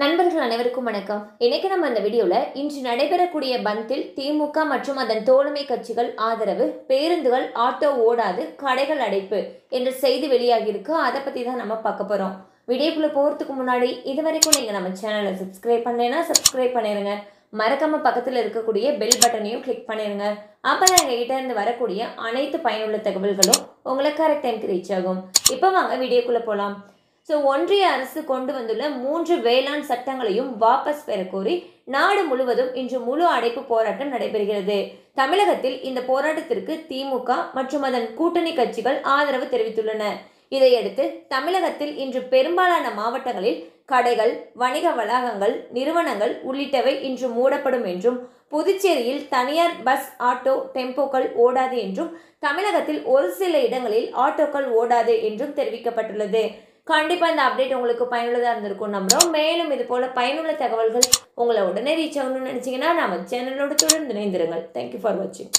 நண்பர்கள் அனைவருக்கும் வணக்கம். இன்னைக்கு நம்ம இந்த வீடியோல இன்று நடைபெறக்கூடிய பந்தில் திமுக மற்றும் அதன் தோழமை கட்சிகள் ஆதரவு பேருந்துகள் ஆட்டோ ஓடாது கடைகள் அடைப்பு என்ற செய்தி வெளியாகியிருக்கு. அதை பத்தி தான் நம்ம பார்க்க போறோம். வீடியோக்குள்ள போறதுக்கு முன்னாடி இது வரைக்கும் நீங்க நம்ம சேனலை சப்ஸ்கிரைப் பண்ணலைன்னா சப்ஸ்கிரைப் பண்ணிருங்க. மறக்காம பக்கத்துல இருக்கக்கூடிய பெல் பட்டனையும் கிளிக் பண்ணிருங்க. அப்பதான் எங்ககிட்ட இருந்து வரக்கூடிய அனைத்து பயனுள்ள தகவல்களும் உங்களுக்கு கரெக்ட் டைம்க்கு ரீச் ஆகும். இப்போ வாங்க வீடியோக்குள்ள போலாம். ஸோ ஒன்றிய அரசு கொண்டு வந்துள்ள மூன்று வேளாண் சட்டங்களையும் வாபஸ் பெற கோரி நாடு முழுவதும் இன்று முழு அடைப்பு போராட்டம் நடைபெறுகிறது. தமிழகத்தில் இந்த போராட்டத்திற்கு திமுக மற்றும் அதன் கூட்டணி கட்சிகள் ஆதரவு தெரிவித்துள்ளன. இதையடுத்து தமிழகத்தில் இன்று பெரும்பாலான மாவட்டங்களில் கடைகள் வணிக வளாகங்கள் நிறுவனங்கள் உள்ளிட்டவை இன்று மூடப்படும் என்றும் புதுச்சேரியில் தனியார் பஸ் ஆட்டோ டெம்போக்கள் ஓடாது என்றும் தமிழகத்தில் ஒரு சில இடங்களில் ஆட்டோக்கள் ஓடாது என்றும் தெரிவிக்கப்பட்டுள்ளது. கண்டிப்பாக இந்த அப்டேட் உங்களுக்கு பயனுள்ளதாக இருந்திருக்கும் நம்புகிறோம் மேலும் இது போல் பயனுள்ள தகவல்கள் உங்களை உடனே ரீச் ஆகணும்னு நினச்சிங்கன்னா நம்ம சேனலோட தொடர்ந்து இணைந்திருங்கள். தேங்க்யூ ஃபார் வாட்சிங்